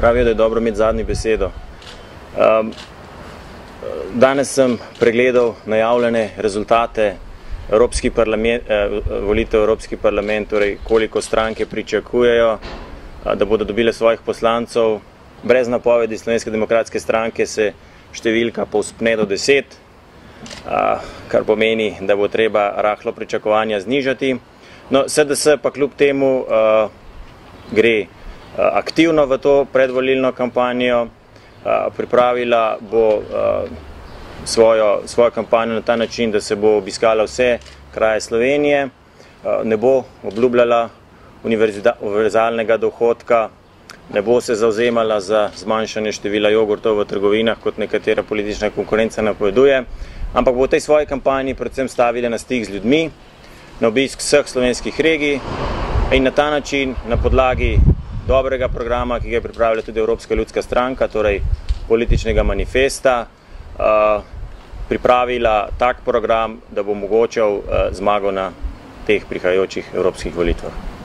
pravijo, da je dobro imeti zadnji besedo. Um, danes sem pregledal najavljene rezultate Evropski parlament, eh, volitev Evropski parlament, torej koliko stranke pričakujejo, eh, da bodo dobile svojih poslancov. Brez napovedi Slovenske demokratske stranke se številka povspne do deset, eh, kar pomeni, da bo treba rahlo pričakovanja znižati. No, SDS pa kljub temu eh, gre aktivno v to predvolilno kampanjo, eh, pripravila bo eh, svojo, svojo kampanjo na ta način, da se bo obiskala vse kraje Slovenije, ne bo obljubljala univerzalnega dohodka, ne bo se zauzemala za zmanjšanje števila jogurtov v trgovinah, kot nekatera politična konkurenca napoveduje, ampak bo v tej svoji kampanji predvsem stavila na stik z ljudmi, na obisk vseh slovenskih regij in na ta način, na podlagi dobrega programa, ki ga je pripravila tudi Evropska ljudska stranka, torej političnega manifesta, uh, pripravila tak program, da bo omogočal uh, zmago na teh prihajajočih evropskih volitvah.